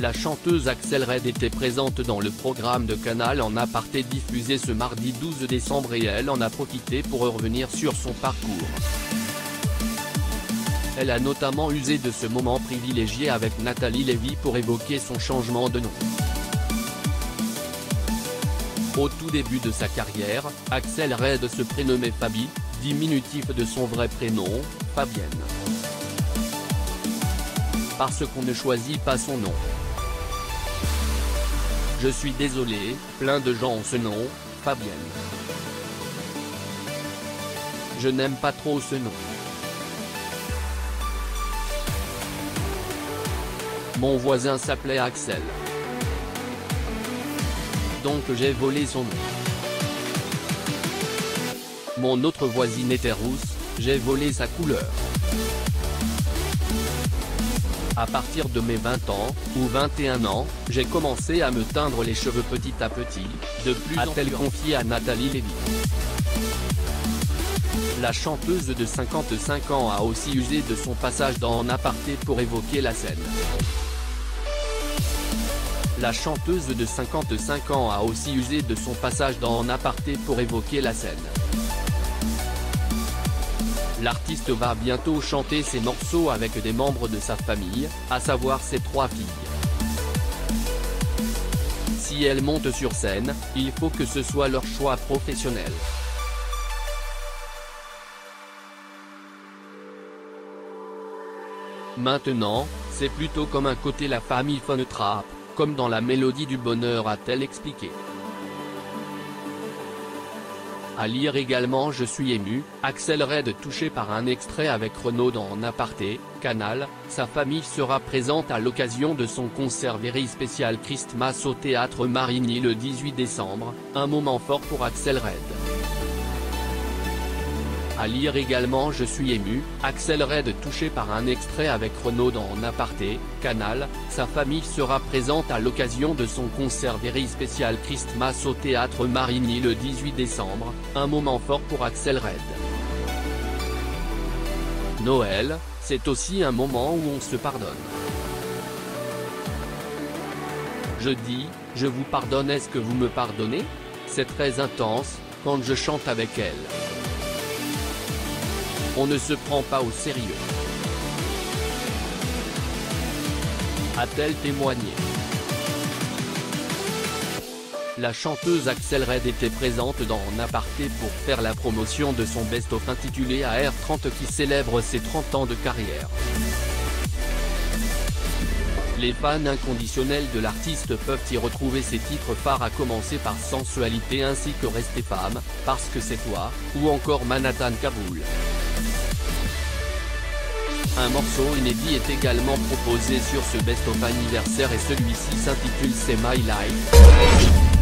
La chanteuse Axel Red était présente dans le programme de Canal en aparté diffusé ce mardi 12 décembre et elle en a profité pour revenir sur son parcours. Elle a notamment usé de ce moment privilégié avec Nathalie Lévy pour évoquer son changement de nom. Au tout début de sa carrière, Axel Red se prénommait Fabi, diminutif de son vrai prénom, Fabienne. Parce qu'on ne choisit pas son nom. Je suis désolé, plein de gens ont ce nom, Fabienne. Je n'aime pas trop ce nom. Mon voisin s'appelait Axel. Donc j'ai volé son nom. Mon autre voisine était rousse, j'ai volé sa couleur. À partir de mes 20 ans, ou 21 ans, j'ai commencé à me teindre les cheveux petit à petit, de plus a-t-elle confié à Nathalie Lévy. La chanteuse de 55 ans a aussi usé de son passage dans En aparté pour évoquer la scène. La chanteuse de 55 ans a aussi usé de son passage dans En aparté pour évoquer la scène. L'artiste va bientôt chanter ses morceaux avec des membres de sa famille, à savoir ses trois filles. Si elles montent sur scène, il faut que ce soit leur choix professionnel. Maintenant, c'est plutôt comme un côté la famille Fun comme dans la mélodie du bonheur a-t-elle expliqué. À lire également Je suis ému, Axel Red touché par un extrait avec Renaud dans En aparté, Canal, sa famille sera présente à l'occasion de son concert Very spécial Christmas au Théâtre Marigny le 18 décembre, un moment fort pour Axel Red. À lire également Je suis ému, Axel Red touché par un extrait avec Renaud dans En aparté, Canal, sa famille sera présente à l'occasion de son concert Very spécial Christmas au Théâtre Marigny le 18 décembre, un moment fort pour Axel Red. Noël, c'est aussi un moment où on se pardonne. Je dis, je vous pardonne est-ce que vous me pardonnez? C'est très intense, quand je chante avec elle. On ne se prend pas au sérieux. A-t-elle témoigné La chanteuse Axel Red était présente dans En aparté pour faire la promotion de son best-of intitulé AR30 qui célèbre ses 30 ans de carrière. Les fans inconditionnels de l'artiste peuvent y retrouver ses titres phares à commencer par Sensualité ainsi que Rester femme, Parce que c'est toi, ou encore Manhattan Kaboul. Un morceau inédit est également proposé sur ce best-of anniversaire et celui-ci s'intitule C'est My Life.